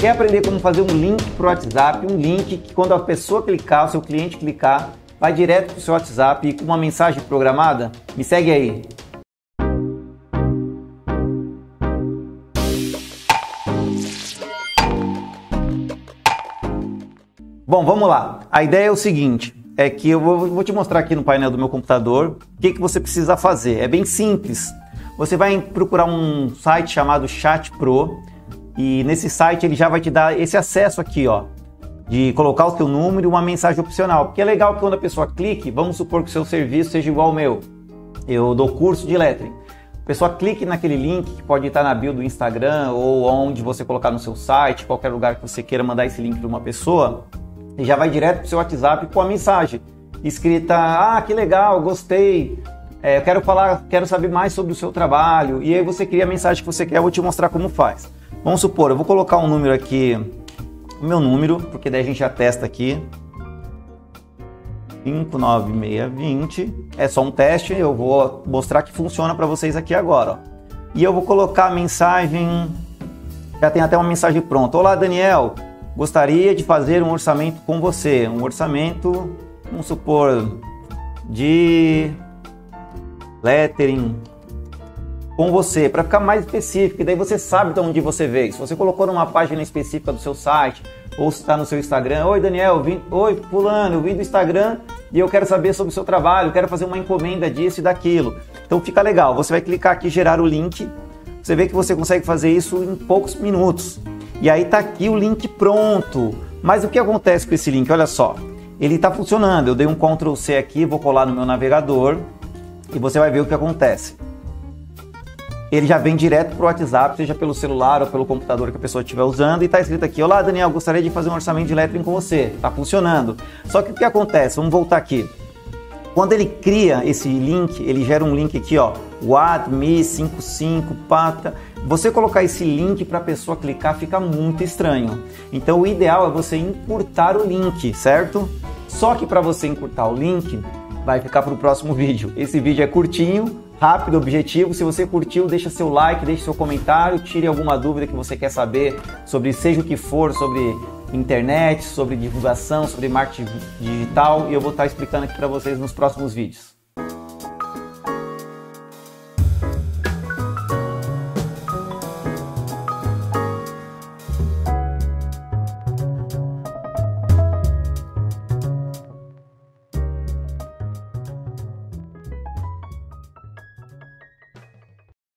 Quer aprender como fazer um link para o WhatsApp, um link que quando a pessoa clicar, o seu cliente clicar, vai direto para o seu WhatsApp com uma mensagem programada? Me segue aí. Bom, vamos lá. A ideia é o seguinte: é que eu vou, te mostrar aqui no painel do meu computador o que, que você precisa fazer. É bem simples. Você vai procurar um site chamado Chat Pro e nesse site ele já vai te dar esse acesso aqui, ó, de colocar o seu número e uma mensagem opcional. Porque é legal que quando a pessoa clique, vamos supor que o seu serviço seja igual ao meu. Eu dou curso de lettering. A pessoa clique naquele link que pode estar na bio do Instagram ou onde você colocar no seu site, qualquer lugar que você queira mandar esse link para uma pessoa e já vai direto para o seu WhatsApp com a mensagem escrita: Ah, que legal, gostei, é, eu quero falar, quero saber mais sobre o seu trabalho. E aí você cria a mensagem que você quer, eu vou te mostrar como faz. Vamos supor, eu vou colocar um número aqui, o meu número, porque daí a gente já testa aqui. 59620. É só um teste, eu vou mostrar que funciona para vocês aqui agora. Ó. E eu vou colocar a mensagem. Já tem até uma mensagem pronta. Olá, Daniel. Gostaria de fazer um orçamento com você. Um orçamento, vamos supor, de lettering com você, para ficar mais específico, e daí você sabe de onde você veio. Se você colocou numa página específica do seu site, ou se está no seu Instagram, oi Daniel, vim, oi fulano, eu vim do Instagram e eu quero saber sobre o seu trabalho, quero fazer uma encomenda disso e daquilo. Então fica legal, você vai clicar aqui gerar o link, você vê que você consegue fazer isso em poucos minutos. E aí tá aqui o link pronto. Mas o que acontece com esse link? Olha só, ele está funcionando. Eu dei um Ctrl C aqui, vou colar no meu navegador e você vai ver o que acontece. Ele já vem direto para o WhatsApp, seja pelo celular ou pelo computador que a pessoa estiver usando, e está escrito aqui: Olá, Daniel, gostaria de fazer um orçamento de lettering com você. Está funcionando. Só que o que acontece? Vamos voltar aqui. Quando ele cria esse link, ele gera um link aqui, ó, WADME55 pata. Você colocar esse link para a pessoa clicar fica muito estranho. Então o ideal é você encurtar o link, certo? Só que para você encurtar o link, vai ficar para o próximo vídeo. Esse vídeo é curtinho, rápido, objetivo. Se você curtiu, deixa seu like, deixa seu comentário, tire alguma dúvida que você quer saber sobre seja o que for, sobre internet, sobre divulgação, sobre marketing digital e eu vou estar explicando aqui para vocês nos próximos vídeos.